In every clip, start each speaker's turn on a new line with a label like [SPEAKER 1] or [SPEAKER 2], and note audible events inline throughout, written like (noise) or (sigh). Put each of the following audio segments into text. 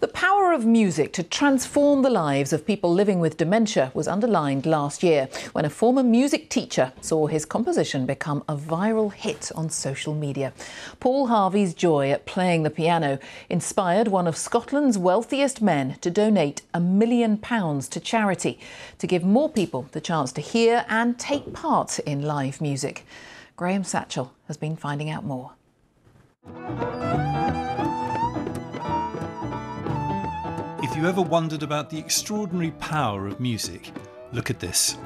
[SPEAKER 1] The power of music to transform the lives of people living with dementia was underlined last year when a former music teacher saw his composition become a viral hit on social media. Paul Harvey's joy at playing the piano inspired one of Scotland's wealthiest men to donate a million pounds to charity to give more people the chance to hear and take part in live music. Graham Satchell has been finding out more.
[SPEAKER 2] You ever wondered about the extraordinary power of music, look at this.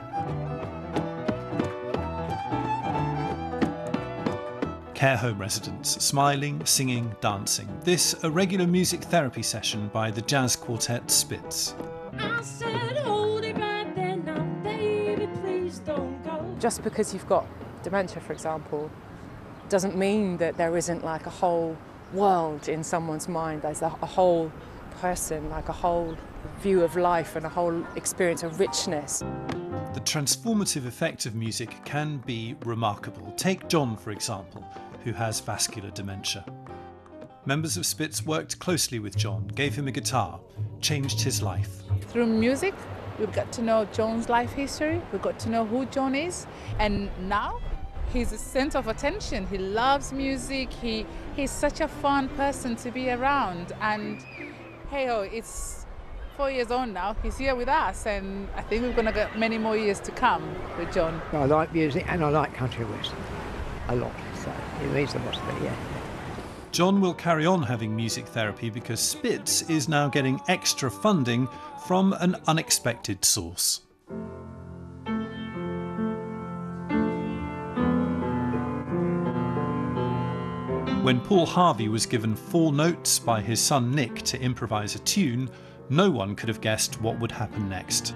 [SPEAKER 2] Care home residents, smiling, singing, dancing. This, a regular music therapy session by the jazz quartet Spitz.
[SPEAKER 3] Just because you've got dementia, for example, doesn't mean that there isn't like a whole world in someone's mind. There's a, a whole person, like a whole view of life and a whole experience of richness.
[SPEAKER 2] The transformative effect of music can be remarkable. Take John, for example, who has vascular dementia. Members of Spitz worked closely with John, gave him a guitar, changed his life.
[SPEAKER 4] Through music, we've got to know John's life history, we've got to know who John is, and now he's a center of attention. He loves music, he, he's such a fun person to be around, and hey ho, it's four years on now. He's here with us, and I think we're going to get many more years to come with John.
[SPEAKER 5] I like music and I like country western a lot, so it means a lot to me, yeah.
[SPEAKER 2] John will carry on having music therapy because Spitz is now getting extra funding from an unexpected source. When Paul Harvey was given four notes by his son Nick to improvise a tune, no one could have guessed what would happen next.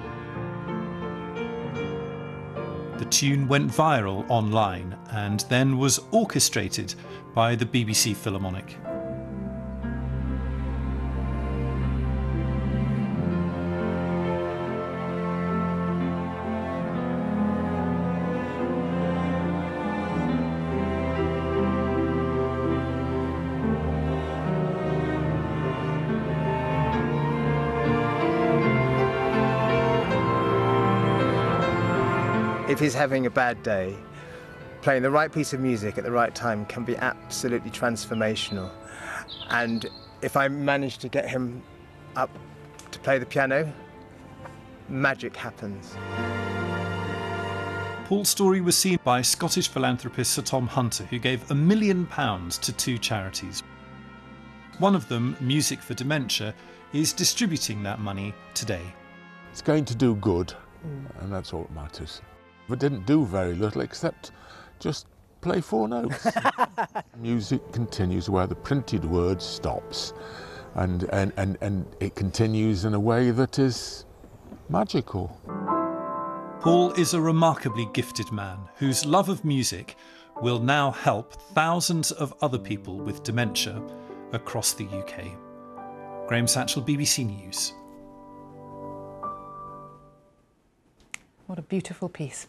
[SPEAKER 2] The tune went viral online and then was orchestrated by the BBC Philharmonic.
[SPEAKER 6] If he's having a bad day, playing the right piece of music at the right time can be absolutely transformational. And if I manage to get him up to play the piano, magic happens.
[SPEAKER 2] Paul's story was seen by Scottish philanthropist Sir Tom Hunter, who gave a million pounds to two charities. One of them, Music for Dementia, is distributing that money today.
[SPEAKER 7] It's going to do good, and that's all that matters but didn't do very little except just play four notes. (laughs) Music continues where the printed word stops, and, and, and, and it continues in a way that is magical.
[SPEAKER 2] Paul is a remarkably gifted man whose love of music will now help thousands of other people with dementia across the UK. Graham Satchell, BBC News.
[SPEAKER 1] What a beautiful piece.